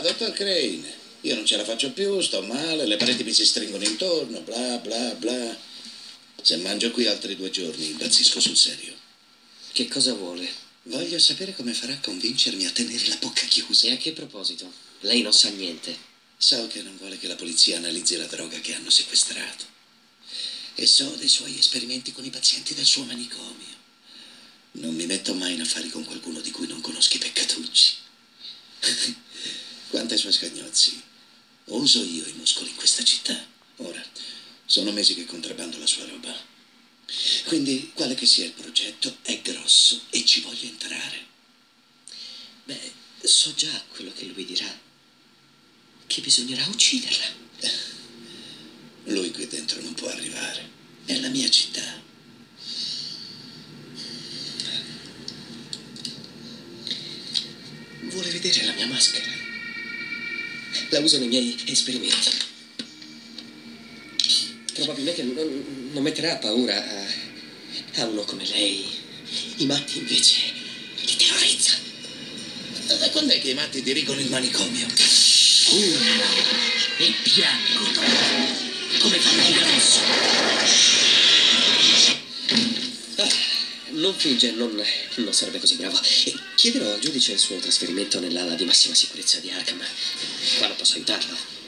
Ah, dottor Crane, io non ce la faccio più, sto male, le pareti mi si stringono intorno, bla bla bla. Se mangio qui altri due giorni, impazzisco sul serio. Che cosa vuole? Voglio sapere come farà a convincermi a tenere la bocca chiusa. E a che proposito? Lei non sa niente. So che non vuole che la polizia analizzi la droga che hanno sequestrato. E so dei suoi esperimenti con i pazienti del suo manicomio. Non mi metto mai in affari con qualcuno di cui non conosco i peccatucci. Quanto ai suoi scagnozzi. Uso io i muscoli in questa città. Ora, sono mesi che contrabbando la sua roba. Quindi, quale che sia il progetto, è grosso e ci voglio entrare. Beh, so già quello che lui dirà. Che bisognerà ucciderla. Lui qui dentro non può arrivare. È la mia città. Vuole vedere la mia maschera. La uso nei miei esperimenti. Probabilmente non, non metterà paura a, a uno come lei. I matti invece li terrorizza. Da quando è che i matti dirigono il manicomio? Urlano e piangono. Come fanno io adesso. Ah, non finge, non, non sarebbe così bravo. E chiederò al giudice il suo trasferimento nell'ala di massima sicurezza di Arkham. Quando posso aiutarlo?